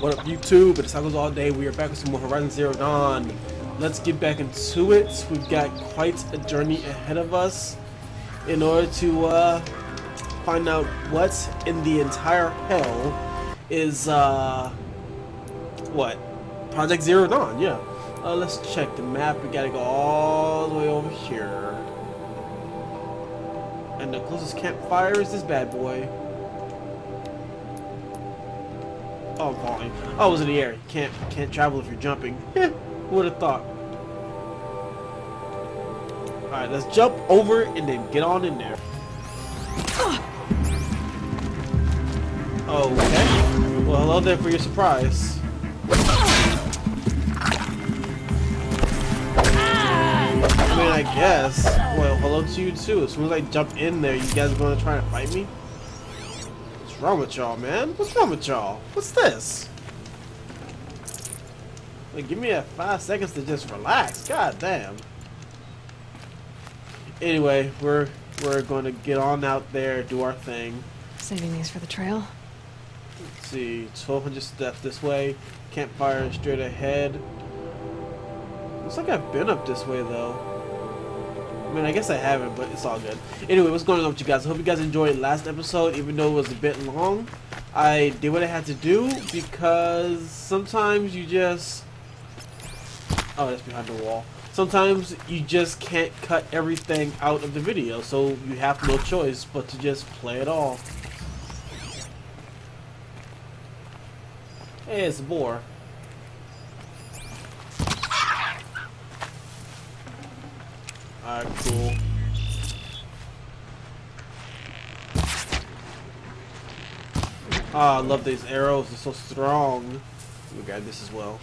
What up YouTube? It's Tacos All Day. We are back with some more Horizon Zero Dawn. Let's get back into it. We've got quite a journey ahead of us in order to uh, find out what in the entire hell is, uh, what? Project Zero Dawn, yeah. Uh, let's check the map. We gotta go all the way over here. And the closest campfire is this bad boy. Oh, falling. Oh, it was in the air. Can't can't travel if you're jumping. Eh, Who would have thought? All right, let's jump over and then get on in there. Okay. Well, hello there for your surprise. I mean, I guess. Well, hello to you too. As soon as I jump in there, you guys are gonna try and fight me? What's wrong with y'all, man? What's wrong with y'all? What's this? Like, give me a five seconds to just relax. God damn. Anyway, we're we're going to get on out there, do our thing. Saving these for the trail. Let's see, 1,200 steps this way. Campfire straight ahead. Looks like I've been up this way though. I mean, I guess I haven't, but it's all good. Anyway, what's going on with you guys? I hope you guys enjoyed last episode, even though it was a bit long. I did what I had to do because sometimes you just... Oh, that's behind the wall. Sometimes you just can't cut everything out of the video, so you have no choice but to just play it all. Hey, it's a boar. Alright, cool. Ah, I love these arrows. They're so strong. We got this as well.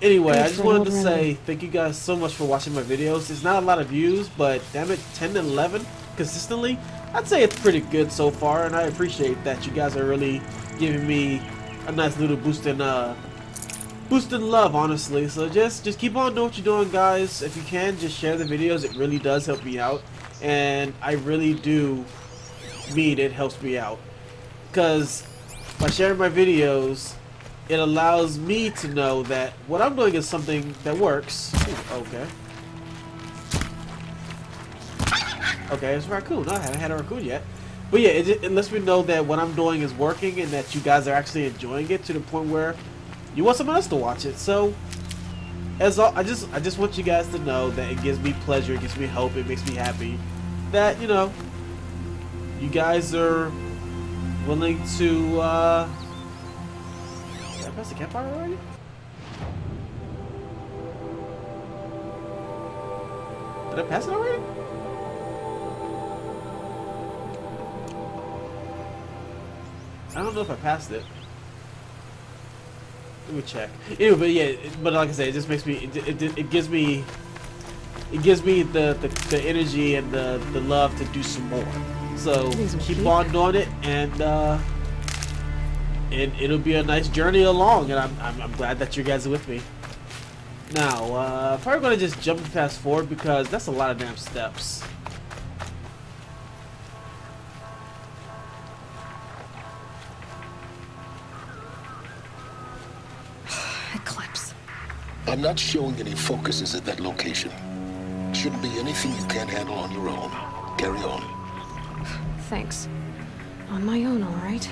Anyway, I just wanted to say thank you guys so much for watching my videos. It's not a lot of views, but damn it, 10 to 11 consistently, I'd say it's pretty good so far, and I appreciate that you guys are really giving me a nice little boost in uh, boost in love, honestly. So just just keep on doing what you're doing, guys. If you can, just share the videos. It really does help me out, and I really do mean it helps me out. Because by sharing my videos, it allows me to know that what I'm doing is something that works. Ooh, okay. Okay, it's a raccoon. I haven't had a raccoon yet. But yeah, it, it lets me know that what I'm doing is working and that you guys are actually enjoying it to the point where you want someone else to watch it. So, as all, I just I just want you guys to know that it gives me pleasure, it gives me hope, it makes me happy that you know you guys are willing to. uh... Did I pass the campfire already? Did I pass it already? I don't know if I passed it. Let me check. Anyway, but yeah, but like I said, it just makes me, it, it, it gives me, it gives me the, the, the energy and the, the love to do some more. So keep on doing it, and uh, and it'll be a nice journey along. And I'm, I'm, I'm glad that you guys are with me. Now, uh, probably gonna just jump fast forward because that's a lot of damn steps. I'm not showing any focuses at that location. Shouldn't be anything you can't handle on your own. Carry on. Thanks. On my own, all right.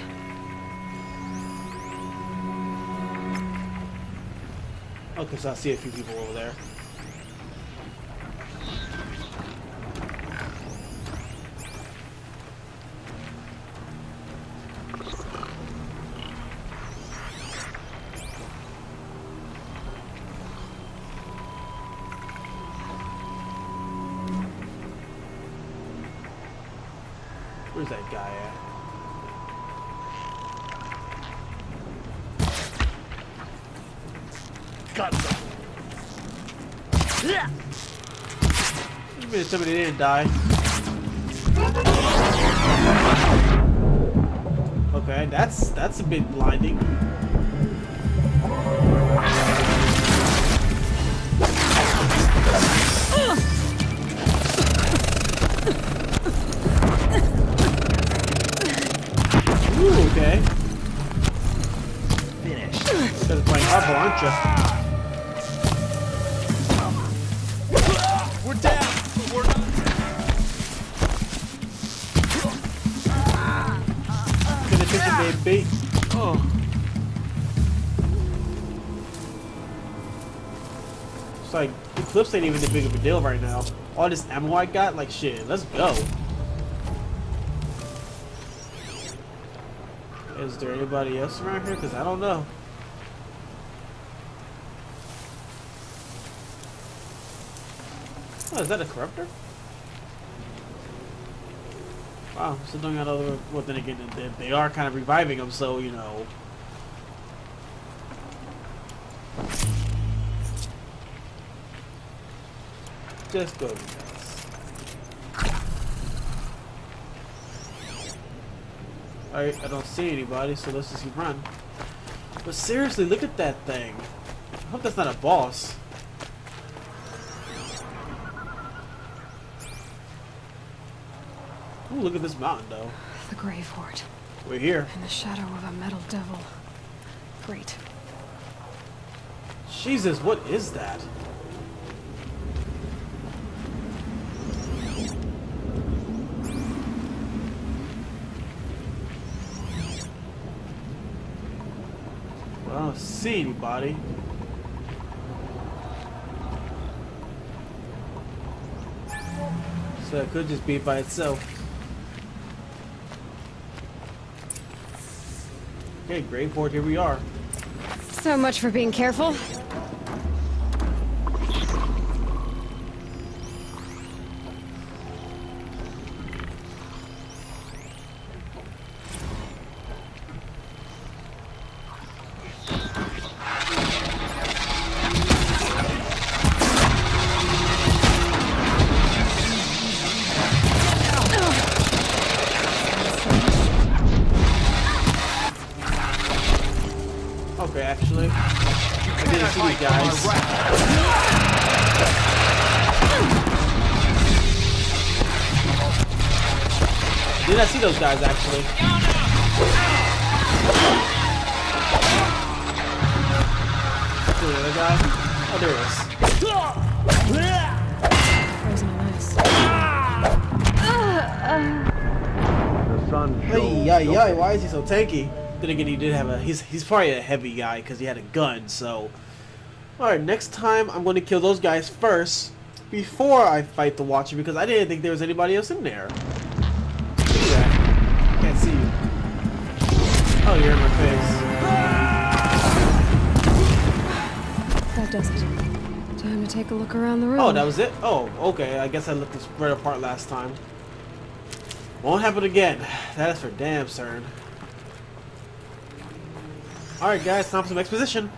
Okay, so I see a few people over there. Die? Okay, that's that's a bit blinding. Ah. baby. Oh. It's like, Eclipse ain't even that big of a deal right now. All this ammo I got, like shit, let's go. Is there anybody else around here? Because I don't know. Oh, is that a corruptor? Wow, still doing that other. Well, then again, they, they are kind of reviving them, so you know. Just go. Alright, I don't see anybody, so let's just run. But seriously, look at that thing. I hope that's not a boss. Look at this mountain, though. The Grave-hoard. We're here. In the shadow of a metal devil. Great. Jesus, what is that? Well, I don't see anybody. So it could just be by itself. Okay, Grave here we are. So much for being careful. Actually? See the other guy? Oh, there it is. Frozen in ice. The sun Hey, yay, yay, why is he so tanky? Then again, he did have a. He's he's probably a heavy guy because he had a gun. So, all right, next time I'm going to kill those guys first before I fight the Watcher because I didn't think there was anybody else in there. Oh, you're in my face. That does it. Time to take a look around the room. Oh, that was it. Oh, okay. I guess I left this spread apart last time. Won't happen again. That is for damn certain. Alright guys, time for some exposition.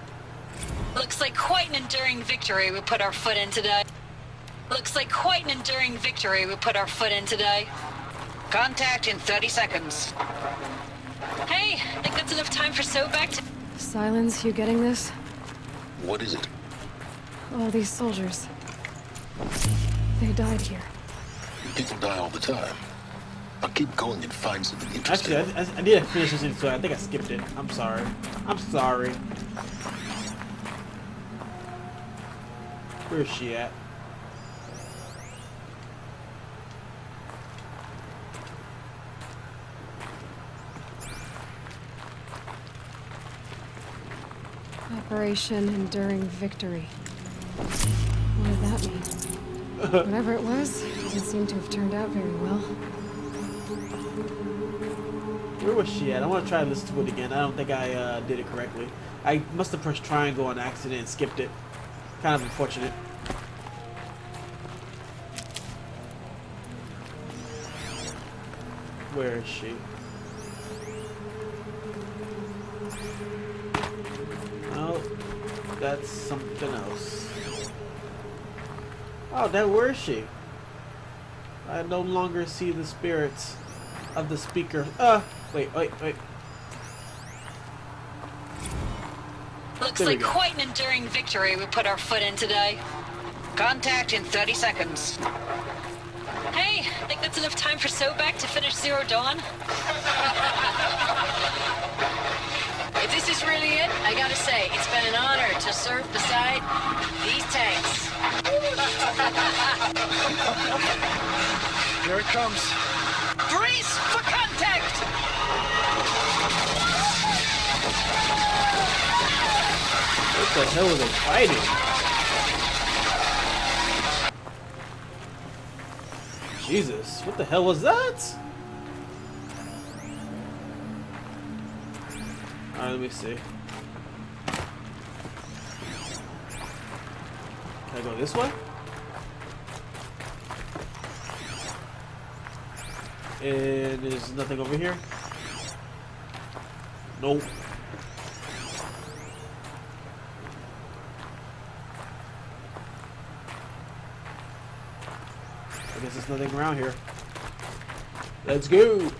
Looks like quite an enduring victory we put our foot in today. Looks like quite an enduring victory we put our foot in today. Contact in 30 seconds. Hey, I think that's enough time for Sobek to... Silence, you getting this? What is it? All these soldiers. They died here. People die all the time. I'll keep going and find something interesting. Actually, I, I, I did finish this episode. I think I skipped it. I'm sorry. I'm sorry. Where is she at? Operation Enduring Victory. What did that mean? Whatever it was, it doesn't seem to have turned out very well. Where was she at? I want to try to listen to it again. I don't think I uh, did it correctly. I must have pressed triangle on accident and skipped it. Kind of unfortunate. Where is she? That's something else. Oh, that where is she? I no longer see the spirits of the speaker. Uh, wait, wait, wait. Looks There like quite an enduring victory we put our foot in today. Contact in 30 seconds. Hey, I think that's enough time for Sobek to finish Zero Dawn. If this this really it? I gotta say, it's been an honor to serve beside these tanks. Here it comes. Brace for contact! What the hell are they fighting? Jesus, what the hell was that? Let me see. Can I go this way? And there's nothing over here? Nope. I guess there's nothing around here. Let's go!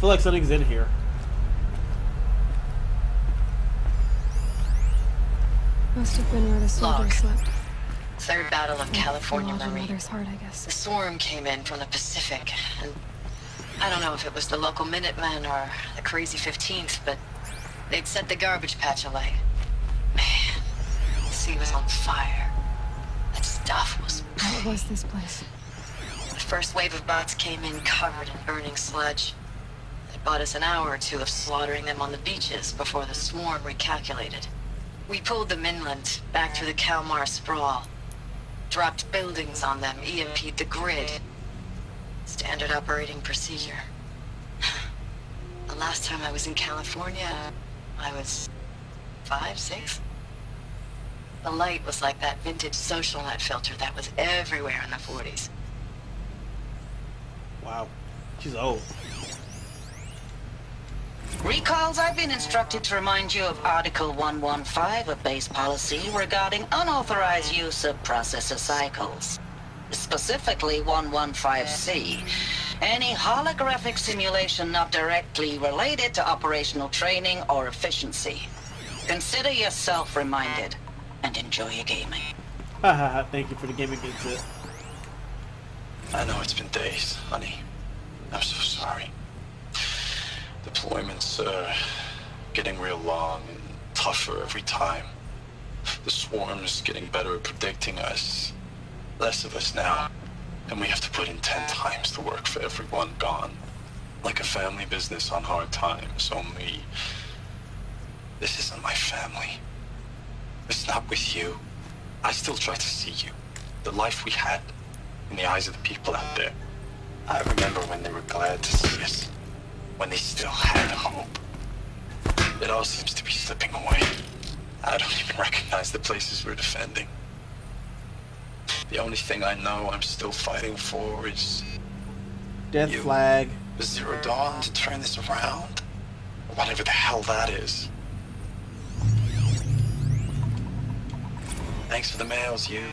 Feel like something's in here? Must have been where the soldiers slept. Third Battle of California Lodge in Marine. Heart, I guess. The swarm came in from the Pacific, and I don't know if it was the local Minutemen or the Crazy 15th, but they'd set the garbage patch alight. Man, the sea was on fire. That stuff was. What was this place? The first wave of bots came in covered in burning sludge. Bought us an hour or two of slaughtering them on the beaches before the swarm recalculated. We pulled them inland, back through the Kalmar sprawl. Dropped buildings on them, EMP'd the grid. Standard operating procedure. The last time I was in California, I was five, six? The light was like that vintage social net filter that was everywhere in the 40s. Wow. She's old. Recalls, I've been instructed to remind you of Article 115 of base policy regarding unauthorized use of processor cycles. Specifically 115C. Any holographic simulation not directly related to operational training or efficiency. Consider yourself reminded and enjoy your gaming. Haha, thank you for the gaming good tip. I know it's been days, honey. I'm so sorry. Deployments are getting real long and tougher every time. The swarm's getting better at predicting us. Less of us now. And we have to put in ten times the work for everyone gone. Like a family business on hard times, only... This isn't my family. It's not with you. I still try to see you. The life we had in the eyes of the people out there. I remember when they were glad to see us. When they still had hope. It all seems to be slipping away. I don't even recognize the places we're defending. The only thing I know I'm still fighting for is Death You. flag. Zero Dawn to turn this around. Whatever the hell that is. Thanks for the mails, you.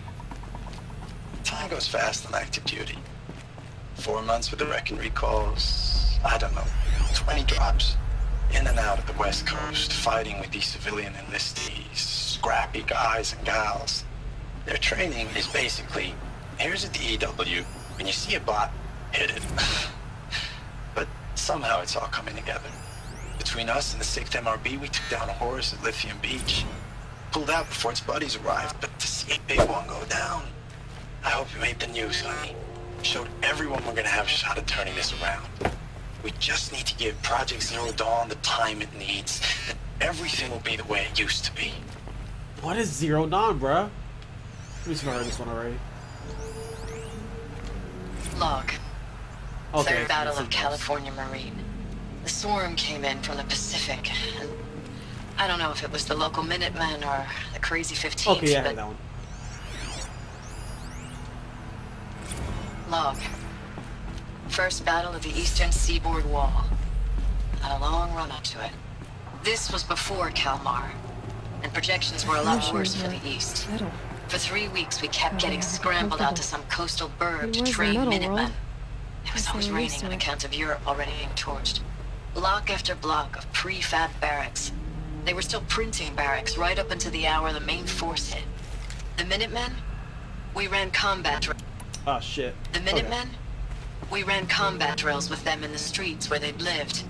Time goes fast on active duty. Four months with the wreck and recalls. I don't know. 20 drops. In and out of the West Coast, fighting with these civilian enlistees, scrappy guys and gals. Their training is basically, here's a DEW. When you see a bot, hit it. but somehow it's all coming together. Between us and the 6th MRB, we took down a Horus at Lithium Beach. Pulled out before its buddies arrived, but to see a big one go down. I hope you made the news, honey. Showed everyone we're gonna have a shot at turning this around. We just need to give Project Zero Dawn the time it needs, and everything will be the way it used to be. What is Zero Dawn, bruh? Let me see if I heard this one already. Log. Okay. Third Battle of. California Marine. The swarm came in from the Pacific, and I don't know if it was the local Minutemen or the Crazy 15th, Okay, yeah, I but heard that one. Log. First battle of the eastern seaboard wall. Had a long run up to it. This was before Kalmar, and projections were a lot worse for the east. For three weeks, we kept Oh, getting scrambled out to some coastal burg to train Minutemen. It was always they were used raining on account of Europe already being torched. Block after block of prefab barracks. They were still printing barracks right up until the hour the main force hit. The Minutemen? We ran combat Ah, Oh shit. The Okay. We ran combat drills with them in the streets where they'd lived,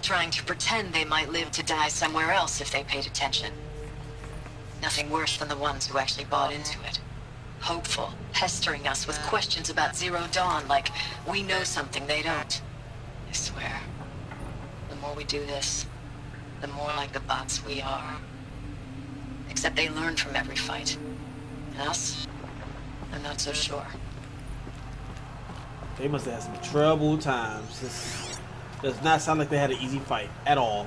trying to pretend they might live to die somewhere else if they paid attention. Nothing worse than the ones who actually bought into it. Hopeful, pestering us with questions about Zero Dawn like we know something they don't. I swear, the more we do this, the more like the bots we are. Except they learn from every fight. And us? I'm not so sure. They must have had some troubled times. This does not sound like they had an easy fight at all.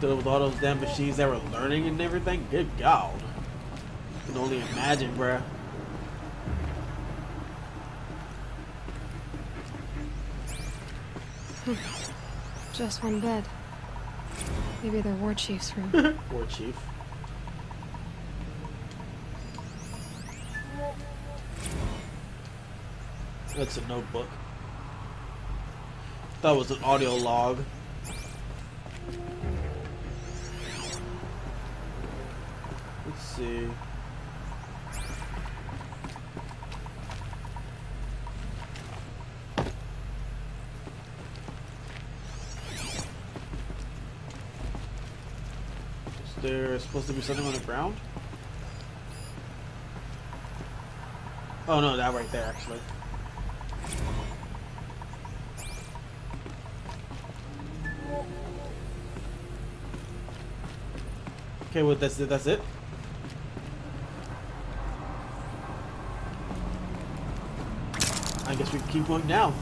Dealing with all those damn machines that were learning and everything. Good God. can only imagine, bruh. Hmm. Just one bed. Maybe their war chief's room. War chief. That's a notebook. That was an audio log. Let's see. Is there supposed to be something on the ground? Oh no, that right there actually. Okay, well that's it. That's it. I guess we can keep going down.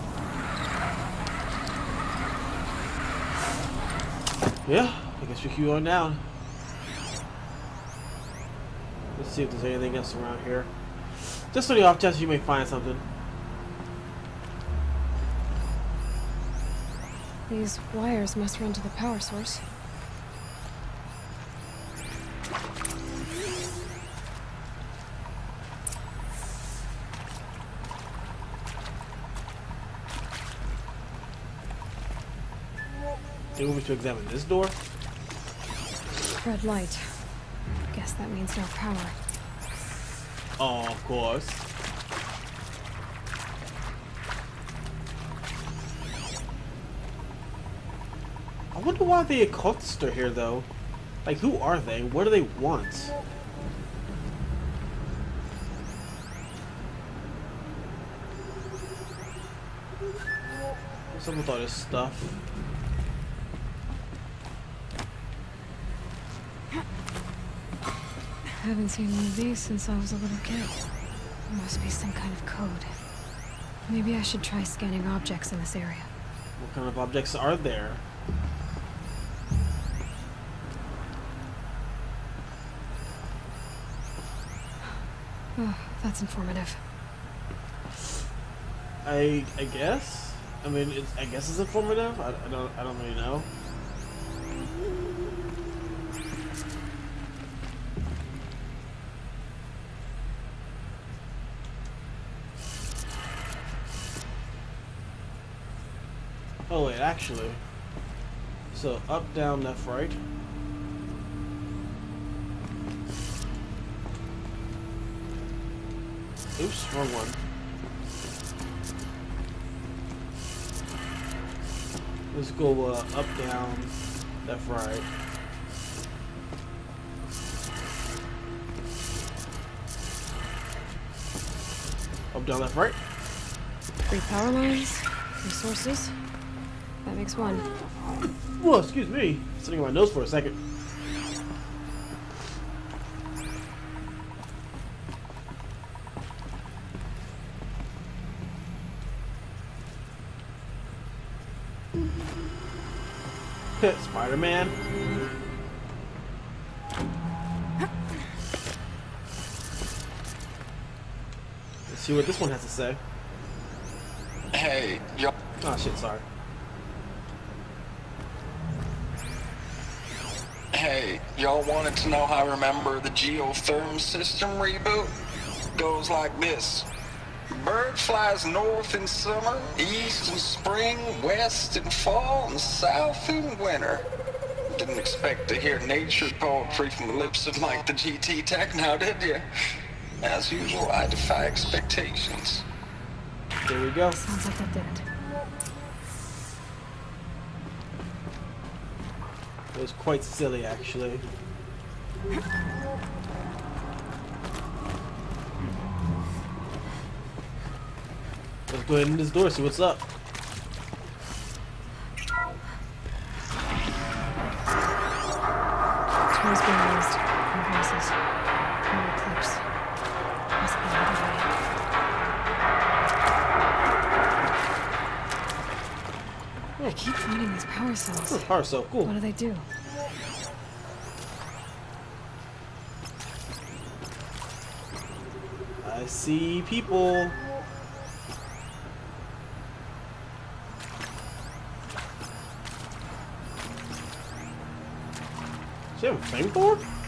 Yeah, I guess we keep going down. Let's see if there's anything else around here. Just on the off chance you may find something. These wires must run to the power source. Want me to examine this door? Red light. Guess that means no power. Oh, of course. I wonder why the occultists are here, though. Like, who are they? What do they want? Up with all this stuff? I haven't seen one of these since I was a little kid. There Must be some kind of code. Maybe I should try scanning objects in this area. What kind of objects are there? Oh, that's informative. I I guess. I mean, I guess it's informative. I, I don't I don't really know. Oh wait, actually. So up, down, left, right. Oops, wrong one. Let's go uh, up, down, left, right. Up, down, left, right. Three power lines, resources. That makes one. Whoa, excuse me. Sitting on my nose for a second. Spider-Man. Let's see what this one has to say. Hey, yo. Oh shit, sorry. Hey, y'all wanted to know how I remember the geotherm system reboot? Goes like this. Bird flies north in summer, east in spring, west in fall, and south in winter. Didn't expect to hear nature poetry from the lips of Mike the GT Tech now, did you? As usual, I defy expectations. There we go. Sounds like that did it. Was quite silly, actually. Let's go ahead in this door, see what's up. Power cell, cool. What do they do? I see people. She have a flamethrower?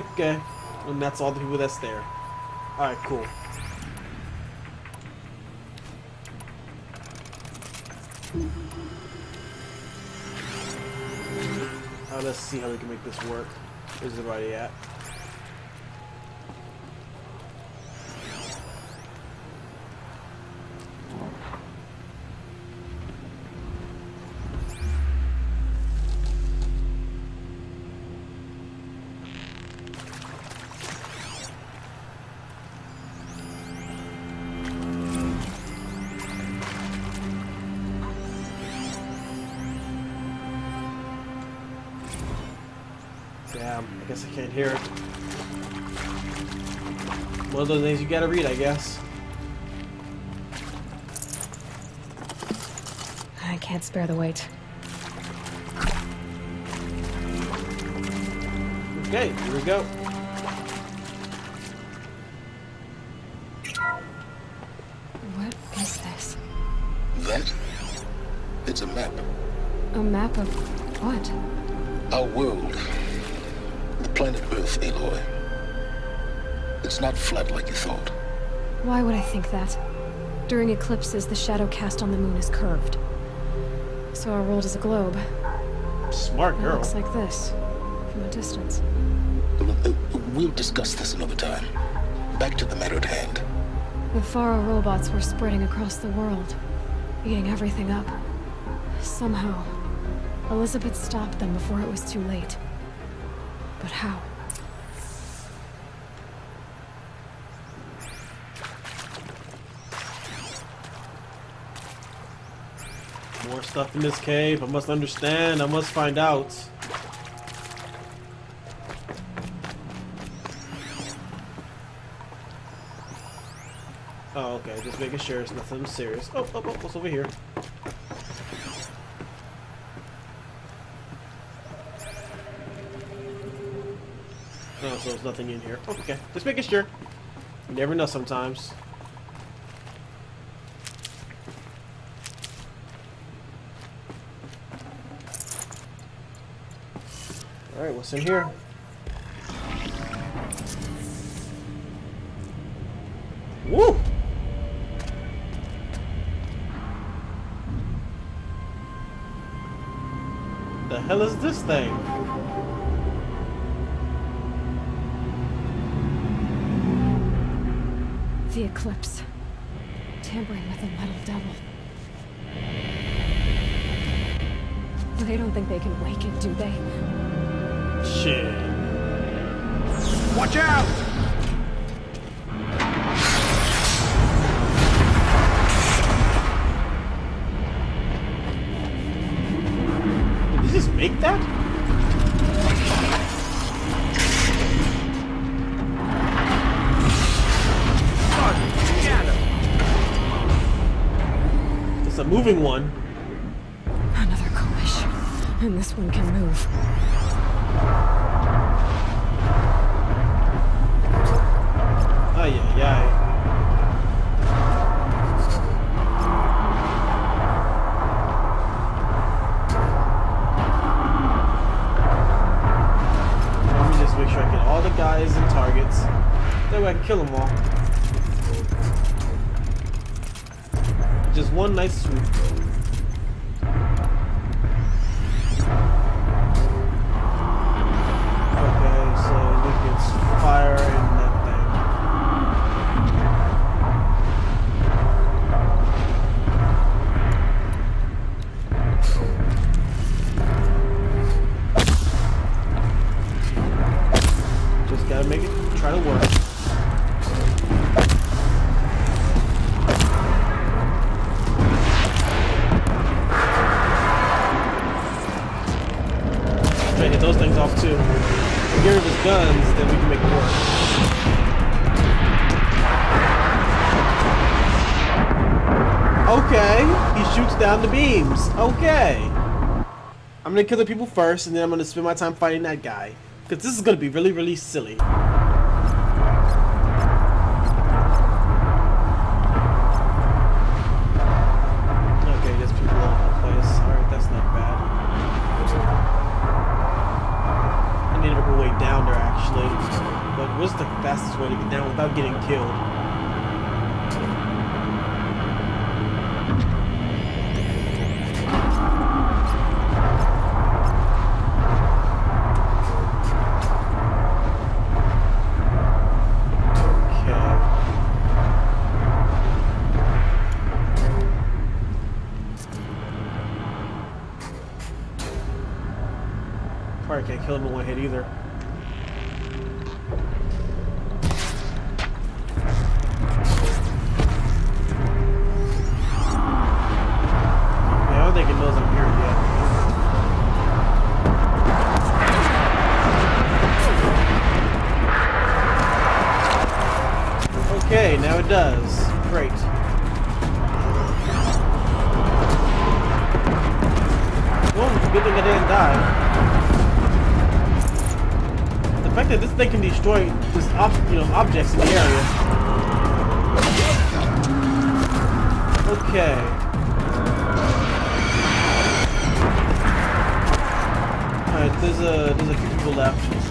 Okay. And that's all the people that's there. Alright, cool. Uh, let's see how we can make this work. Where's everybody at? Gotta read, I guess. I can't spare the weight. Okay, here we go. What is this? That? It's a map. A map of what? Our world. The planet Earth, Aloy. It's not flat like you thought. Why would I think that? During eclipses, the shadow cast on the moon is curved. So our world is a globe. Smart girl. It girl. looks like this, from a distance. Uh, We'll discuss this another time. Back to the matter at hand. The Faro robots were spreading across the world, eating everything up. Somehow, Elisabet stopped them before it was too late. But how? More stuff in this cave. I must understand. I must find out. Oh, okay. Just making sure it's nothing serious. Oh, oh, oh, what's over here? Oh, so there's nothing in here. Okay, just making sure. You never know sometimes. Alright, what's in here? Woo! The hell is this thing? The eclipse. Tampering with the metal devil. They don't think they can wake it, do they? Shit. Watch out! Did just make that? It's a moving one. Another collision. And this one can move. I'm gonna kill the people first, and then I'm gonna spend my time fighting that guy. Because this is gonna be really, really silly. Probably can't kill him in one hit either. Okay. Alright, there's a there's a few people left.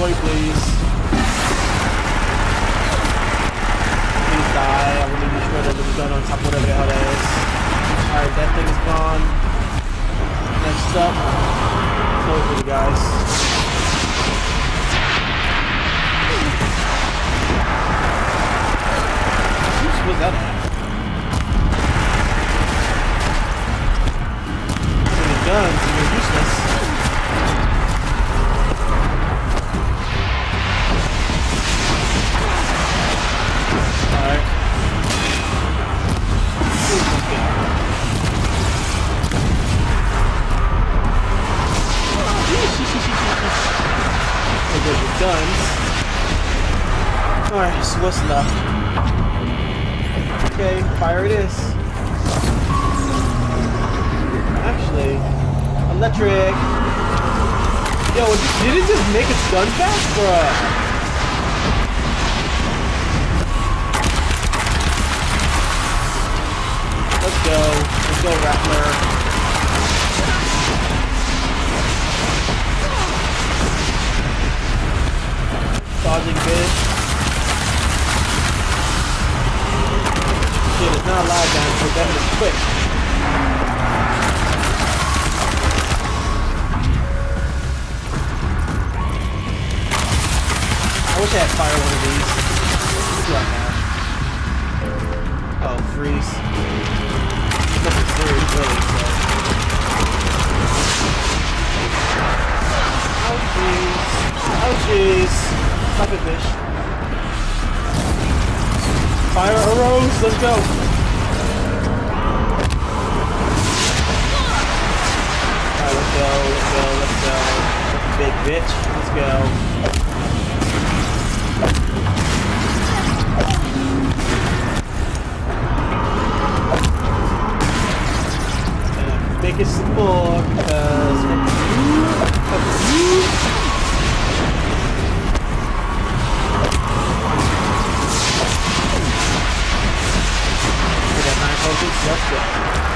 Destroy, please. Please die. I want to destroy that little gun on top of whatever the hell that is. Alright, that thing is gone. Next up, close with the guys. Whose was that at? Guns, they're useless. Guns. Alright, so what's left? Okay, fire it is. Actually, electric. Yo, did it just make its guns back? Bruh. Let's go. Let's go, Rattler. dodging bitch. Shit, it's not allowed down here. That is quick. I wish I had fire one of these. Right oh, freeze. Nothing serious, really, so. Oh, jeez. Oh, jeez. Stop it, bitch. Fire arrows, let's go. Alright, let's go, let's go, let's go. Big bitch, let's go. Make it some more, because We nine focus,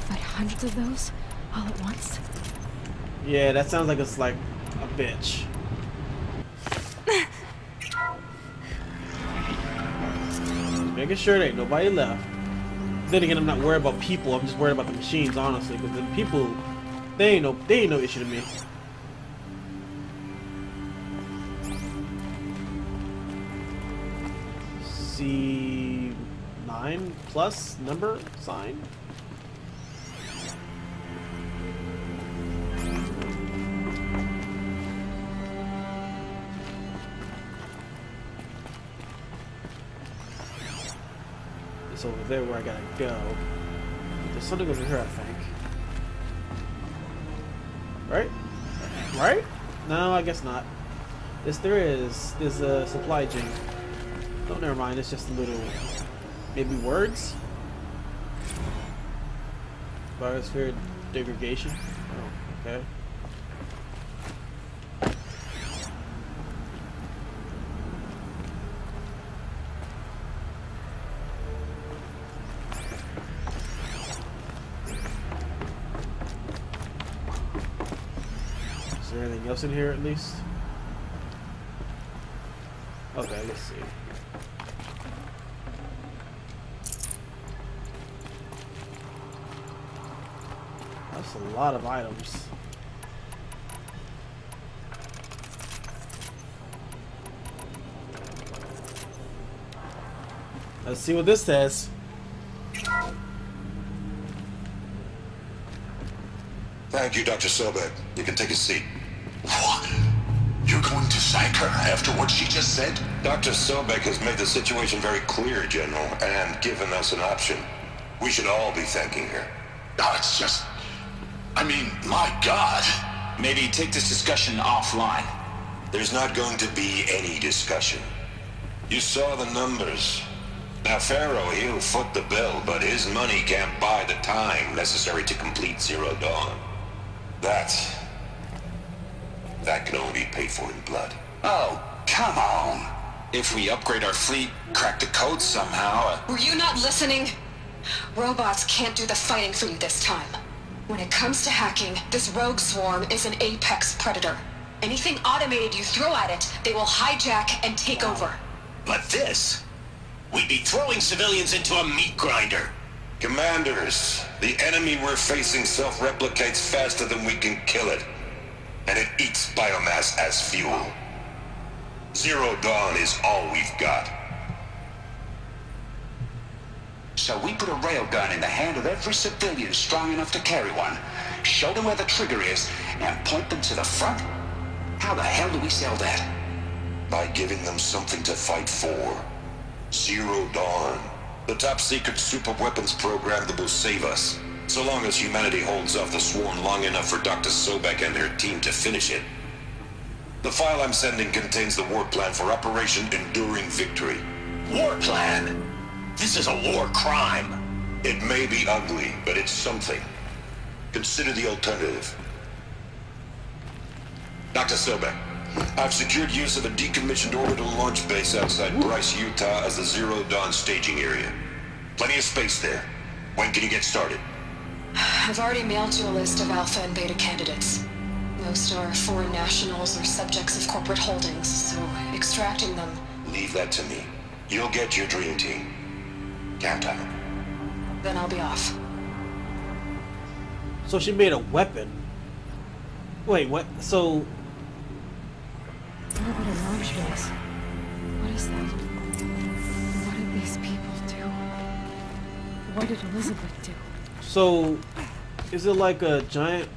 to fight hundreds of those all at once. Yeah, that sounds like it's like a bitch. Making sure there ain't nobody left. Then again, I'm not worried about people. I'm just worried about the machines, honestly, because the people, they ain't no, they ain't no issue to me. C nine plus number sign. It's over there where I gotta go. There's something over here, I think. Right? Right? No, I guess not. Yes, there is. There's a supply chain. Oh, never mind. It's just a little, maybe words. Biosphere degradation. Oh, okay. Is there anything else in here at least? Okay, let's see. Lot of items. Let's see what this says. Thank you, Dr. Sobeck. You can take a seat. What? You're going to sack her after what she just said? Dr. Sobeck has made the situation very clear, General, and given us an option. We should all be thanking her. No, it's just. I mean, my God. Maybe take this discussion offline. There's not going to be any discussion. You saw the numbers. Now, Faro, he'll foot the bill, but his money can't buy the time necessary to complete Zero Dawn. That... That can only be paid for in blood. Oh, come on. If we upgrade our fleet, crack the code somehow, uh, Were you not listening? Robots can't do the fighting for you this time. When it comes to hacking, this rogue swarm is an apex predator. Anything automated you throw at it, they will hijack and take over. But this? We'd be throwing civilians into a meat grinder. Commanders, the enemy we're facing self-replicates faster than we can kill it. And it eats biomass as fuel. Zero Dawn is all we've got. So we put a railgun in the hand of every civilian strong enough to carry one, show them where the trigger is, and point them to the front? How the hell do we sell that? By giving them something to fight for. Zero Dawn. The top secret super weapons program that will save us. So long as humanity holds off the swarm long enough for Dr. Sobeck and her team to finish it. The file I'm sending contains the war plan for Operation Enduring Victory. War plan? This is a war crime. It may be ugly, but it's something. Consider the alternative. Dr. Sobeck, I've secured use of a decommissioned orbital launch base outside Bryce, Utah as the Zero Dawn staging area. Plenty of space there. When can you get started? I've already mailed you a list of alpha and beta candidates. Most are foreign nationals or subjects of corporate holdings, so extracting them. Leave that to me. You'll get your dream team. Count on it. Then I'll be off. So she made a weapon. Wait, what? So Orbital launch base. What is that? What did these people do? What did Elizabeth do? So, is it like a giant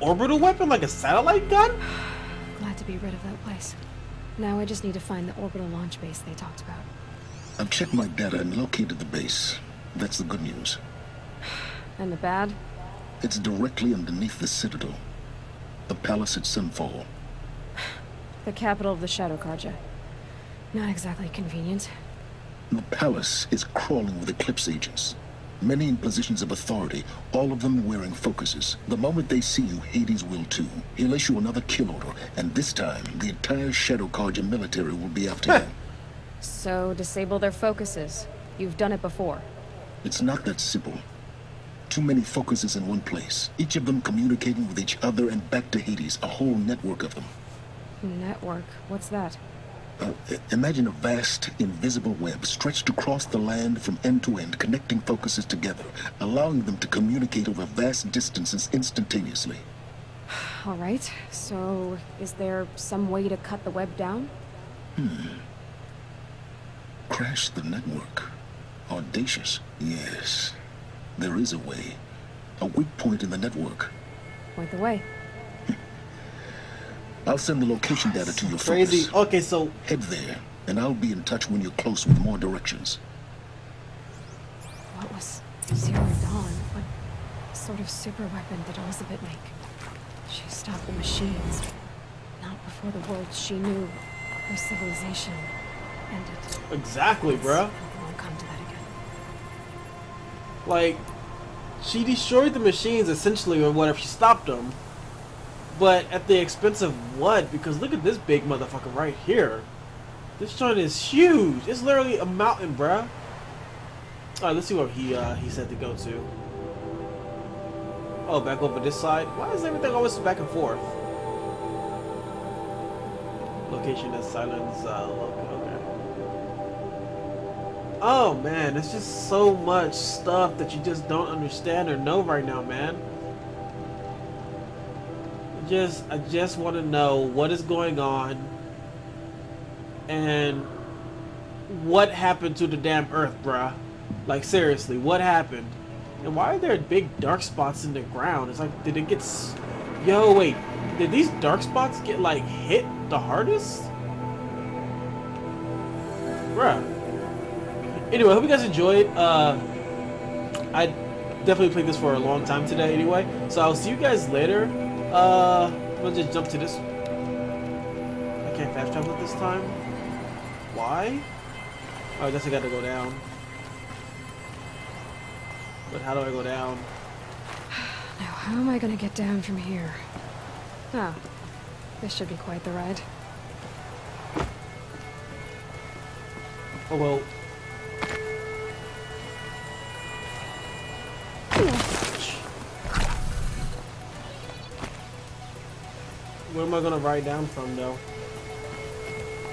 orbital weapon, like a satellite gun? Glad to be rid of that place. Now I just need to find the orbital launch base they talked about. I've checked my data and located the base. That's the good news. And the bad? It's directly underneath the Citadel. The palace at Sunfall. The capital of the Shadow Carja. Not exactly convenient. The palace is crawling with Eclipse agents. Many in positions of authority, all of them wearing focuses. The moment they see you, Hades will too. He'll issue another kill order, and this time, the entire Shadow Carja military will be after you. So, disable their focuses. You've done it before. It's not that simple. Too many focuses in one place, each of them communicating with each other and back to Hades, a whole network of them. Network? What's that? Uh, imagine a vast, invisible web stretched across the land from end to end, connecting focuses together, allowing them to communicate over vast distances instantaneously. All right, so is there some way to cut the web down? Hmm. Crash the network. Audacious. Yes. There is a way. A weak point in the network. Point the way. I'll send the location data to your Crazy. focus. Okay, so Head there, and I'll be in touch when you're close with more directions. What was Zero Dawn? What sort of super weapon did Elisabet make? She stopped the machines. Not before the world she knew, her civilization, ended. Exactly, bruh. I won't come to that again. Like, she destroyed the machines essentially, or whatever. She stopped them, but at the expense of what? Because look at this big motherfucker right here. This joint is huge. It's literally a mountain, bruh. All right, let's see where he uh, he said to go to. Oh, back over this side. Why is everything always back and forth? Location that silence. Uh, okay. Oh man, it's just so much stuff that you just don't understand or know right now, man. Just, I just want to know what is going on and what happened to the damn Earth, bruh. Like seriously, what happened? And why are there big dark spots in the ground? It's like, did it get? Yo, wait, did these dark spots get like hit the hardest? Bruh. Anyway, I hope you guys enjoyed. Uh, I definitely played this for a long time today anyway. So I'll see you guys later. Uh, we'll just jump to this. I can't fast travel this time. Why? Oh, I guess I gotta go down. But how do I go down? Now, how am I gonna get down from here? Oh. This should be quite the ride. Oh, well. Where am I gonna ride down from, though?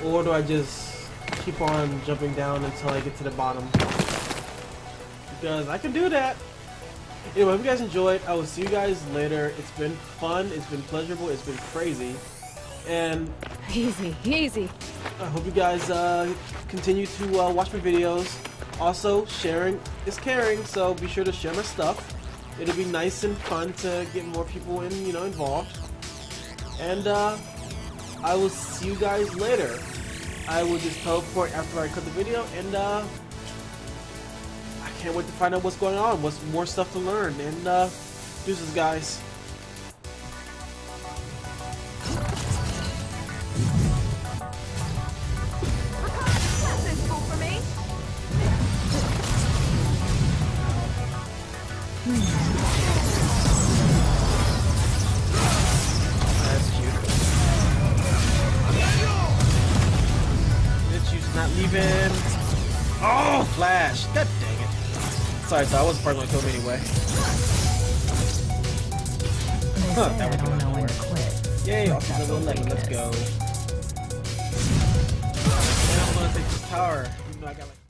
Or do I just keep on jumping down until I get to the bottom? Because I can do that! Anyway, hope you guys enjoyed, I will see you guys later. It's been fun, it's been pleasurable, it's been crazy. And Easy, easy. I hope you guys uh, continue to uh, watch my videos. Also, sharing is caring, so be sure to share my stuff. It'll be nice and fun to get more people in, you know, involved. And uh, I will see you guys later. I will just teleport after I cut the video, and uh, can't wait to find out what's going on, what's more stuff to learn. And uh, deuces, guys. Not leaving. Oh, Flash! It. Sorry, so I wasn't kill him anyway. Huh, that work. Yay, level 11, let's go. And I'm gonna take this tower, even though I got like